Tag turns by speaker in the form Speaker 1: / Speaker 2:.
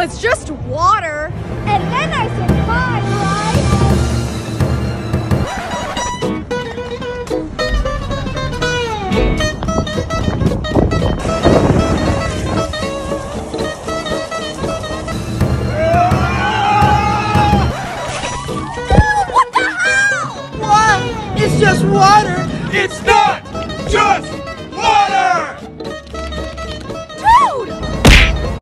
Speaker 1: It's just water. And then I survived.
Speaker 2: It's just water. It's not.